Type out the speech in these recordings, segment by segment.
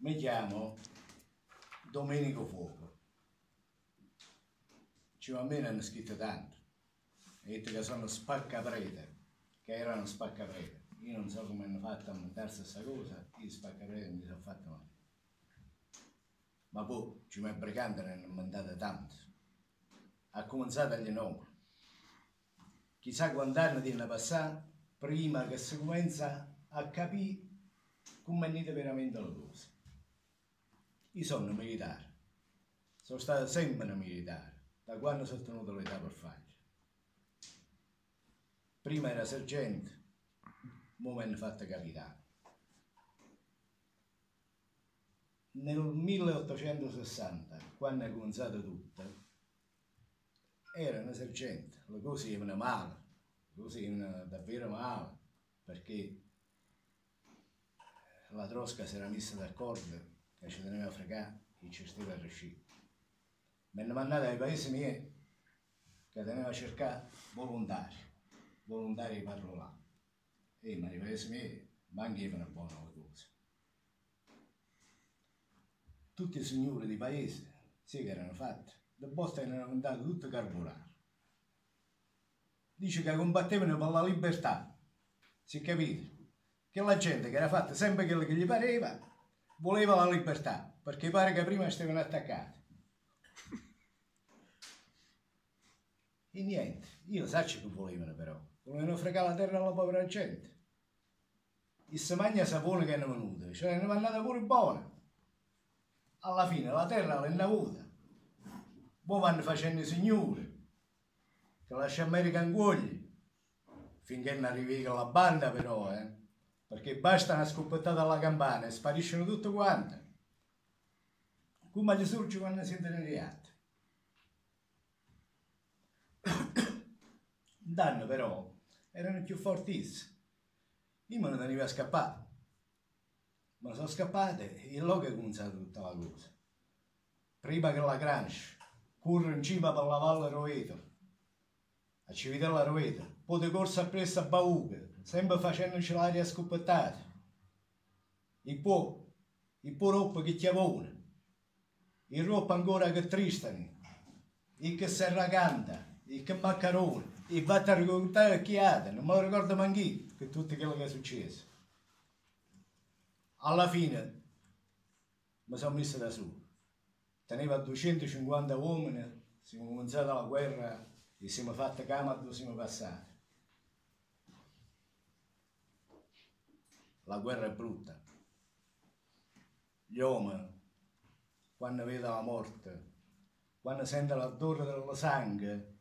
mi chiamo Domenico Fuoco. Ci va bene hanno scritto tanto. E detto che sono spaccaprete, che erano spaccaprete. Io non so come hanno fatto a montarsi questa cosa, io spaccaprete mi sono fatto male. Ma poi ci mi pregando ne hanno mandato tanto. Ha cominciato agli nomi. Chissà quanti anni devono passare prima che si comincia a capire come è venuta veramente la cosa. Io sono militare, sono stato sempre militare, da quando sono tenuto l'età per farlo. Prima era sergente, ora mi hanno fatto capitano. Nel 1860, quando è cominciato tutto, era una sergente, le cose ievano male, le cose ievano davvero male, perché la trosca si era messa d'accordo che ci teneva a fregare e ci stava a riuscire. Mi hanno mandato ai paesi miei che teneva a cercare volontari, volontari di parlare. E ma i paesi miei mangiavano buone le cose. Tutti i signori di paese, sì che erano fatti, le boste erano andate tutte carburate. Dice che combattevano per la libertà, si capite? Che la gente che era fatta sempre quello che gli pareva, voleva la libertà, perché pare che prima stavano attaccati. E niente, io so che volevano però, volevano fregare la terra alla povera gente. E se mangia sapone che hanno venuto, cioè ne mandata pure buona. Alla fine la terra l'hanno avuta. Poi vanno facendo i signori, che lascia America in cuogli, finché non arrivi con la banda però, eh perché basta una scoppettata alla campana e spariscono tutte quante. Come gli sorge quando si reati. Un danno però erano più fortissimi. Io me ne veniva a scappare. Me ne sono scappate e là che è cominciata tutta la cosa. Prima che la Grange corre in cima per la Valle Roveto, a Civitella Roveto, poi di corsa appresso a Bauca, sempre facendoci l'aria scoppettata. E poi, e poi roba che chiavona, e roba ancora che tristani, e che serra canta, e che maccarone, e va a raccontare chi ha, non me lo ricordo manco io, tutto quello che è successo. Alla fine mi sono messo da solo. Teneva 250 uomini, siamo cominciati la guerra e siamo fatti cama dove siamo passati. la guerra è brutta. Gli uomini, quando vedono la morte, quando sentono l'odore del sangue,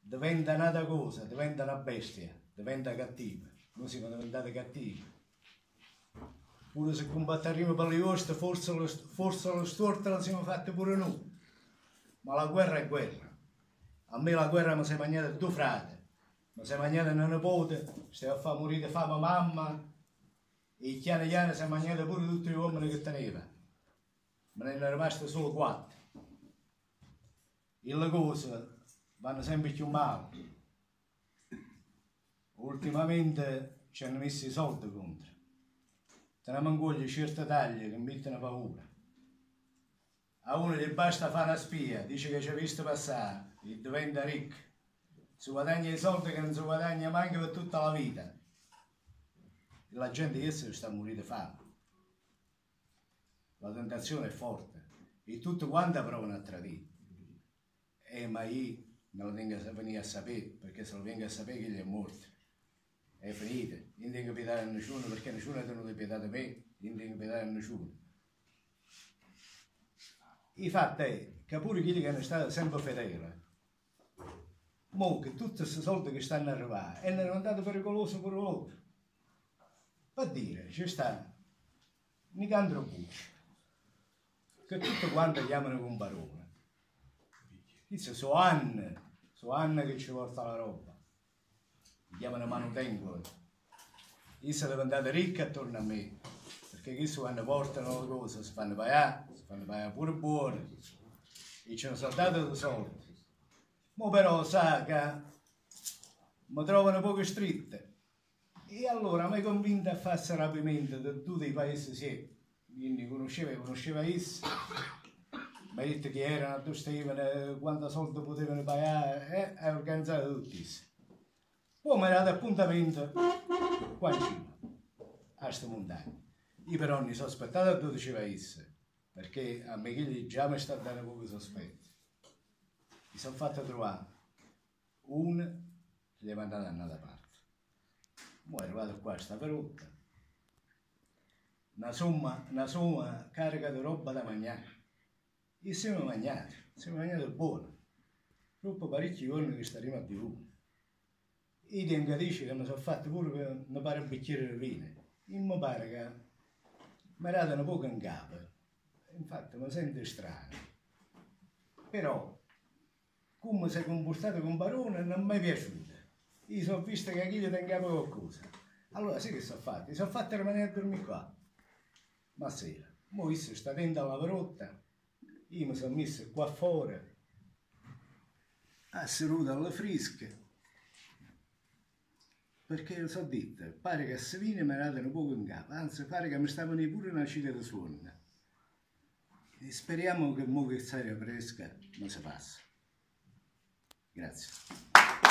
diventa un'altra cosa, diventa una bestia, diventa cattiva. Noi siamo diventati cattivi. Pure se combatteremo per le oste, forse lo, forse lo storto lo siamo fatti pure noi. Ma la guerra è guerra. A me la guerra mi si è mangiata due frate, mi si è mangiata una nipote, stava a far morire fame mamma, e chiano chiano si è mangiato pure tutti gli uomini che teneva. Me ne erano rimasti solo quattro. E le cose vanno sempre più male. Ultimamente ci hanno messo i soldi contro. Teniamo in conto certe taglie che mettono paura. A uno gli basta fare una spia, dice che ci ha visto passare e diventa ricco. Si guadagna i soldi che non si guadagna manco per tutta la vita la gente adesso sta morendo fame. La tentazione è forte e tutti quanti provano a tradire. Eh, ma io me lo tengo a venire a sapere, perché se lo vengo a sapere che gli è morto. È finita. Non tengo pietà a nessuno, perché nessuno ha tenuto pietà di me, non tengo pietà a nessuno. Il fatto è che pure quelli che hanno stato sempre fedeli, mo che tutti questi soldi che stanno arrivando, è diventato pericoloso per loro. Per dire, ci sta Nicandro Bucci, che tutto quanto chiamano con parole. Dice, so anni, so anni che ci porta la roba. Mi chiamano Manutengo. Io sono diventato ricco attorno a me, perché questi quando portano le cose si fanno pagare, si fanno pagare pure buone, e ci sono dato dei soldi. Ma però sa mi trovano poco stritte e allora mi convinto a fare rapimento di tutti i paesi sì, quindi conosceva, conosceva esse, mi ha detto che erano, dove stavano, quanti soldi potevano pagare, e ha organizzato tutti. Poi mi ha dato appuntamento qua in cima, a questa montagna. Io però mi sono aspettato dove diceva esse, perché a me che già mi sta dando poco sospetto. Mi sono fatto trovare una, gli è mandata da un'altra parte. Poi è arrivato qua, sta perotta, una somma, una somma carica di roba da mangiare. E siamo mangiati, siamo mangiati buono. Troppo parecchi giorni che staremo a digiuno. E tengo a dire che mi sono fatto pure per mi pare un bicchiere di vino. E mi pare che mi ha dato un poco in capo. Infatti mi sento strano. Però, come si è comportato con Barone non mi è piaciuto. Io sono visto che gli tenga qualcosa. Allora sì che sono fatto, sono fatto rimanere a dormire qua ma sera. Mo visto sta dentro alla grotta, io mi sono messo qua fuori, a seduto alla fresca, perché lo so detto, pare che se viene mi dato un poco in capo, anzi pare che mi stavano pure una città di suono. E speriamo che mo che saria fresca non si passa. Grazie.